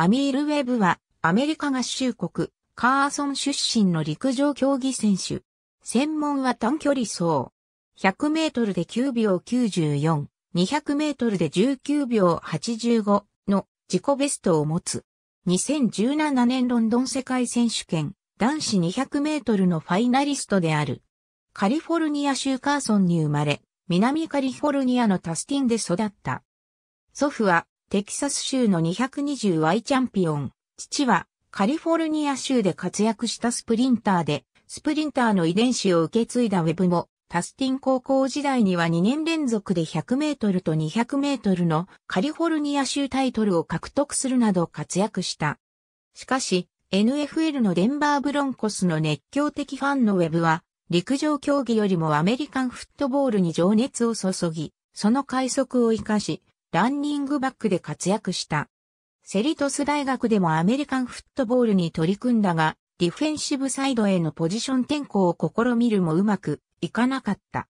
アミール・ウェブはアメリカ合衆国カーソン出身の陸上競技選手。専門は短距離走。100メートルで9秒94、200メートルで19秒85の自己ベストを持つ。2017年ロンドン世界選手権男子200メートルのファイナリストである。カリフォルニア州カーソンに生まれ、南カリフォルニアのタスティンで育った。祖父はテキサス州の 220Y チャンピオン。父はカリフォルニア州で活躍したスプリンターで、スプリンターの遺伝子を受け継いだウェブも、タスティン高校時代には2年連続で100メートルと200メートルのカリフォルニア州タイトルを獲得するなど活躍した。しかし、NFL のデンバーブロンコスの熱狂的ファンのウェブは、陸上競技よりもアメリカンフットボールに情熱を注ぎ、その快速を活かし、ランニングバックで活躍した。セリトス大学でもアメリカンフットボールに取り組んだが、ディフェンシブサイドへのポジション転向を試みるもうまくいかなかった。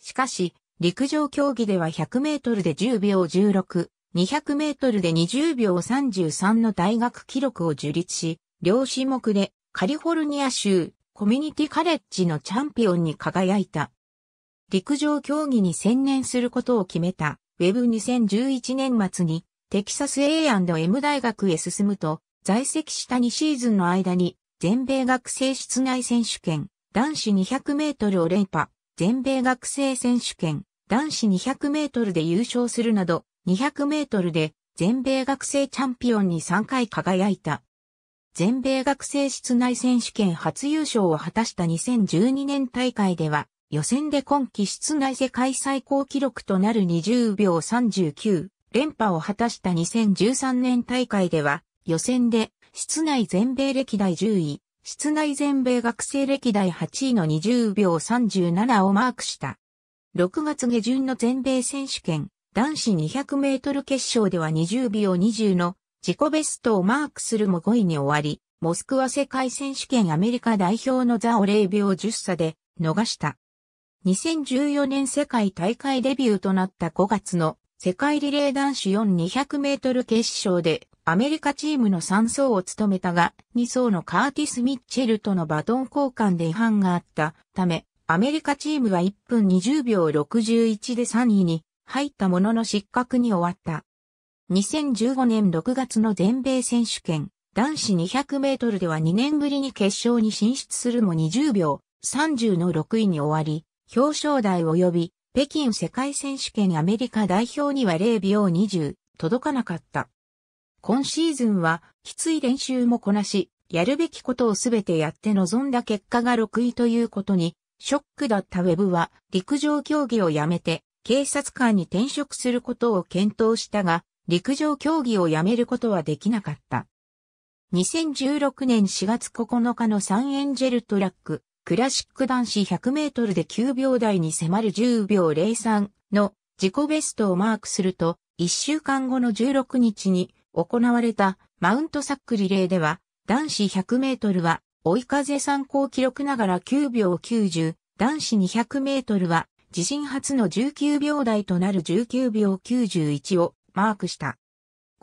しかし、陸上競技では100メートルで10秒16、200メートルで20秒33の大学記録を樹立し、両種目でカリフォルニア州コミュニティカレッジのチャンピオンに輝いた。陸上競技に専念することを決めた。ウェブ2011年末にテキサス A&M 大学へ進むと、在籍した2シーズンの間に全米学生室内選手権、男子200メートルを連覇、全米学生選手権、男子200メートルで優勝するなど、200メートルで全米学生チャンピオンに3回輝いた。全米学生室内選手権初優勝を果たした2012年大会では、予選で今季室内世界最高記録となる20秒39連覇を果たした2013年大会では予選で室内全米歴代10位、室内全米学生歴代8位の20秒37をマークした。6月下旬の全米選手権男子200メートル決勝では20秒20の自己ベストをマークするも5位に終わり、モスクワ世界選手権アメリカ代表の座を0秒10差で逃した。2014年世界大会デビューとなった5月の世界リレー男子4 200メートル決勝でアメリカチームの3走を務めたが、2走のカーティス・ミッチェルとのバトン交換で違反があったため、アメリカチームは1分20秒61で3位に入ったものの失格に終わった。2015年6月の全米選手権男子200メートルでは2年ぶりに決勝に進出するも20秒30の6位に終わり、表彰台及び北京世界選手権アメリカ代表には0秒20届かなかった。今シーズンはきつい練習もこなし、やるべきことをすべてやって臨んだ結果が6位ということに、ショックだったウェブは陸上競技をやめて警察官に転職することを検討したが、陸上競技をやめることはできなかった。2016年4月9日のサンエンジェルトラッククラシック男子100メートルで9秒台に迫る10秒03の自己ベストをマークすると、1週間後の16日に行われたマウントサックリレーでは、男子100メートルは追い風参考記録ながら9秒90、男子200メートルは自身初の19秒台となる19秒91をマークした。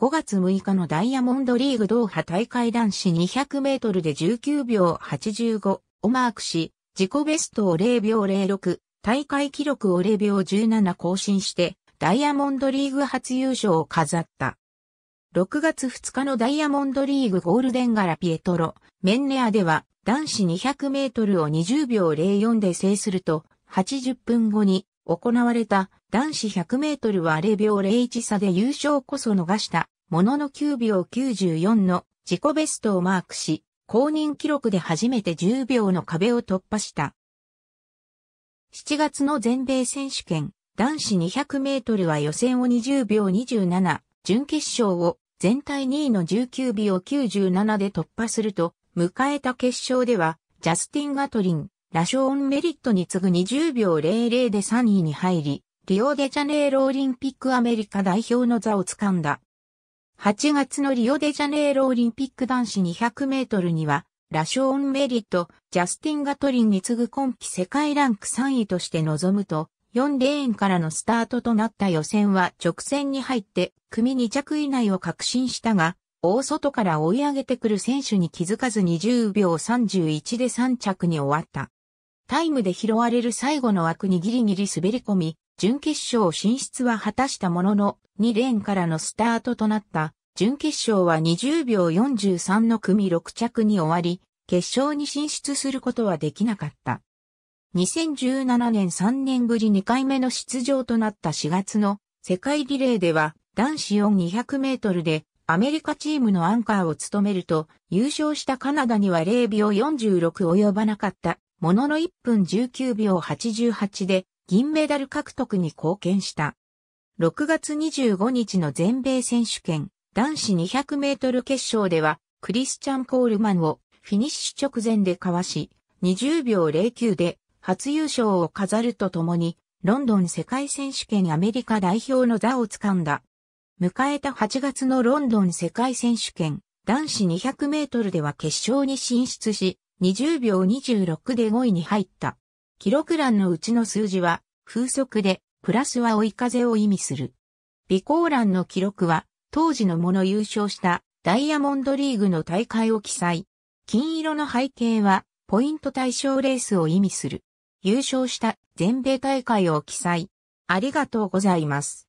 5月6日のダイヤモンドリーグドーハ大会男子200メートルで19秒85をマークし、自己ベストを0秒06、大会記録を0秒17更新して、ダイヤモンドリーグ初優勝を飾った。6月2日のダイヤモンドリーグゴールデンガラピエトロ、メンネアでは、男子200メートルを20秒04で制すると、80分後に行われた男子100メートルは0秒01差で優勝こそ逃したものの9秒94の自己ベストをマークし、公認記録で初めて10秒の壁を突破した。7月の全米選手権男子200メートルは予選を20秒27、準決勝を全体2位の19秒97で突破すると、迎えた決勝では、ジャスティン・ガトリン、ラショーン・メリットに次ぐ20秒00で3位に入り、リオデジャネイロオリンピックアメリカ代表の座を掴んだ。8月のリオデジャネイロオリンピック男子200メートルには、ラショーン・メリット、ジャスティン・ガトリンに次ぐ今季世界ランク3位として臨むと、4レーンからのスタートとなった予選は直線に入って、組2着以内を確信したが、大外から追い上げてくる選手に気づかず20秒31で3着に終わった。タイムで拾われる最後の枠にギリギリ滑り込み、準決勝進出は果たしたものの、2レーンからのスタートとなった準決勝は20秒43の組6着に終わり、決勝に進出することはできなかった。2017年3年ぶり2回目の出場となった4月の世界リレーでは男子4200メートルでアメリカチームのアンカーを務めると優勝したカナダには0秒46及ばなかったものの1分19秒88で銀メダル獲得に貢献した。6月25日の全米選手権男子200メートル決勝ではクリスチャン・コールマンをフィニッシュ直前でかわし20秒09で初優勝を飾るとともに、ロンドン世界選手権アメリカ代表の座を掴んだ。迎えた8月のロンドン世界選手権男子200メートルでは決勝に進出し、20秒26で5位に入った。記録欄のうちの数字は風速で、プラスは追い風を意味する。備考欄の記録は当時のもの優勝したダイヤモンドリーグの大会を記載。金色の背景はポイント対象レースを意味する。優勝した全米大会を記載。ありがとうございます。